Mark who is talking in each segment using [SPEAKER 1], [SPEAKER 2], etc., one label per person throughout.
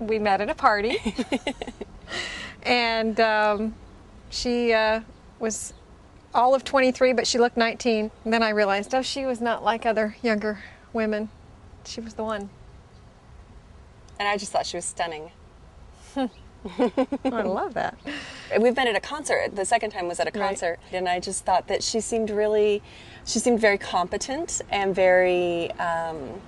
[SPEAKER 1] we met at a party, and um, she uh, was all of 23, but she looked 19. And then I realized, oh, she was not like other younger women. She was the one.
[SPEAKER 2] And I just thought she was stunning.
[SPEAKER 1] I love that.
[SPEAKER 2] We've been at a concert. The second time was at a
[SPEAKER 1] Right.
[SPEAKER 2] concert, and I just thought that she seemed really, she seemed very competent and very. Um,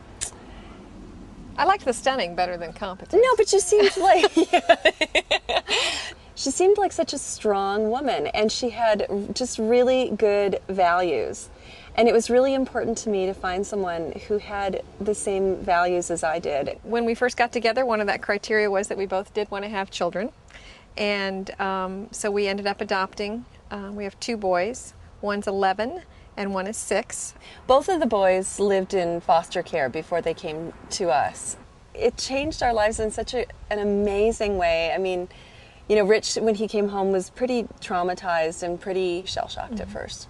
[SPEAKER 1] I liked the stunning better than competent.
[SPEAKER 2] no, but she seemed like. she seemed like such a strong woman, and she had just really good values. And it was really important to me to find someone who had the same values as I did.
[SPEAKER 1] When we first got together, one of that criteria was that we both did want to have children. And um, so we ended up adopting. Uh, we have two boys. One's 11 and one is 6.
[SPEAKER 2] Both of the boys lived in foster care before they came to us. It changed our lives in such a, an amazing way. I mean, you know, Rich, when he came home, was pretty traumatized and pretty shell shocked at mm-hmm. first.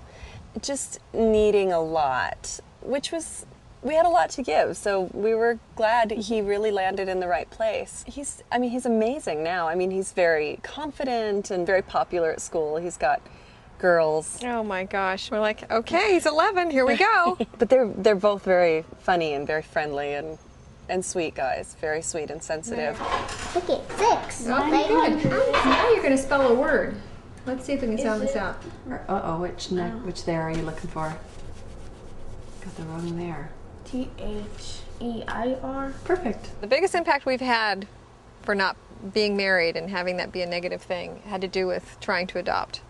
[SPEAKER 2] Just needing a lot, which was, we had a lot to give. So we were glad he mm-hmm. really landed in the right place. He's, I mean, he's amazing now. I mean, he's very confident and very popular at school. He's got girls
[SPEAKER 1] Oh my gosh. We're like, okay, he's 11. Here we go.
[SPEAKER 2] but they're they're both very funny and very friendly and and sweet guys, very sweet and sensitive.
[SPEAKER 3] Look at six.
[SPEAKER 1] Oh,
[SPEAKER 3] Like
[SPEAKER 1] good. Now you're going to spell a word. Let's see if we can sound this out.
[SPEAKER 4] Uh oh, which ne- which there are you looking for? Got the wrong there.
[SPEAKER 3] T H E I R.
[SPEAKER 4] Perfect.
[SPEAKER 1] The biggest impact we've had for not being married and having that be a negative thing had to do with trying to adopt.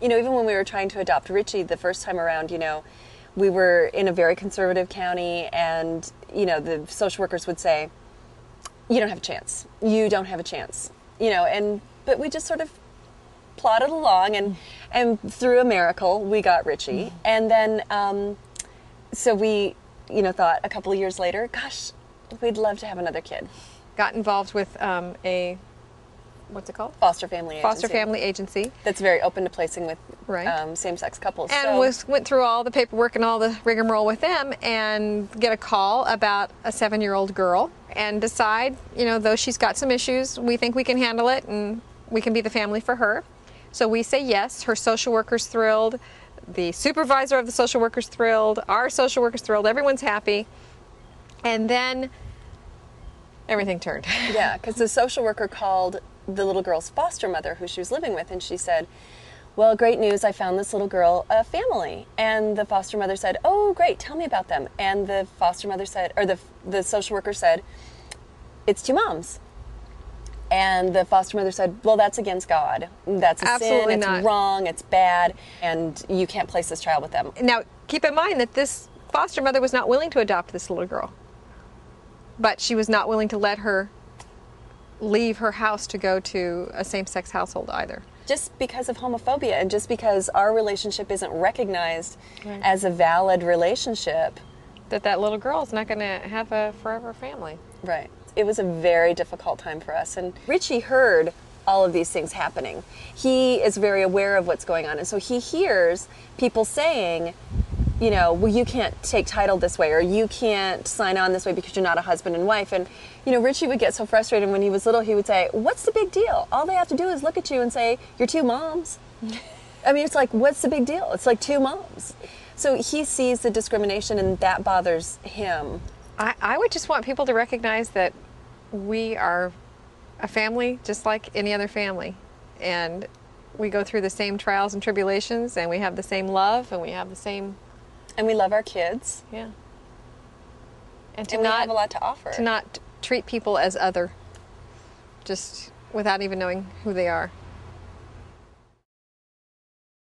[SPEAKER 2] You know, even when we were trying to adopt Richie the first time around, you know, we were in a very conservative county and you know, the social workers would say, You don't have a chance. You don't have a chance. You know, and but we just sort of plodded along and and through a miracle we got Richie. And then um so we, you know, thought a couple of years later, gosh, we'd love to have another kid.
[SPEAKER 1] Got involved with um, a, what's it called?
[SPEAKER 2] Foster family Agency.
[SPEAKER 1] Foster
[SPEAKER 2] agency
[SPEAKER 1] family agency.
[SPEAKER 2] that's very open to placing with
[SPEAKER 1] Right.
[SPEAKER 2] um, same-sex couples.
[SPEAKER 1] and
[SPEAKER 2] so,
[SPEAKER 1] was went through all the paperwork and all the rigmarole with them and get a call about a seven year old girl and decide you know though she's got some issues we think we can handle it and we can be the family for her so we say yes her social worker's thrilled the supervisor of the social worker's thrilled our social worker's thrilled everyone's happy and then everything turned
[SPEAKER 2] yeah, because the social worker called the little girl's foster mother, who she was living with, and she said, "Well, great news! I found this little girl a family." And the foster mother said, "Oh, great! Tell me about them." And the foster mother said, or the the social worker said, "It's two moms." And the foster mother said, "Well, that's against God. That's a
[SPEAKER 1] Absolutely
[SPEAKER 2] sin. It's
[SPEAKER 1] not.
[SPEAKER 2] wrong. It's bad, and you can't place this child with them."
[SPEAKER 1] Now, keep in mind that this foster mother was not willing to adopt this little girl, but she was not willing to let her leave her house to go to a same sex household either.
[SPEAKER 2] just because of homophobia and just because our relationship isn't recognized
[SPEAKER 1] Right.
[SPEAKER 2] as a valid relationship
[SPEAKER 1] That that little girl is not going to have a forever family.
[SPEAKER 2] right it was a very difficult time for us and richie heard all of these things happening he is very aware of what's going on and so he hears people saying you know well you can't take title this way or you can't sign on this way because you're not a husband and wife and you know richie would get so frustrated when he was little he would say what's the big deal all they have to do is look at you and say you're two moms I mean, it's like, what's the big deal? It's like two moms. So he sees the discrimination and that bothers him.
[SPEAKER 1] I, I would just want people to recognize that we are a family just like any other family. And we go through the same trials and tribulations, and we have the same love, and we have the same,
[SPEAKER 2] And we love our kids.
[SPEAKER 1] yeah. And to
[SPEAKER 2] And we
[SPEAKER 1] not
[SPEAKER 2] have a lot to offer.
[SPEAKER 1] to not treat people as other, just without even knowing who they are.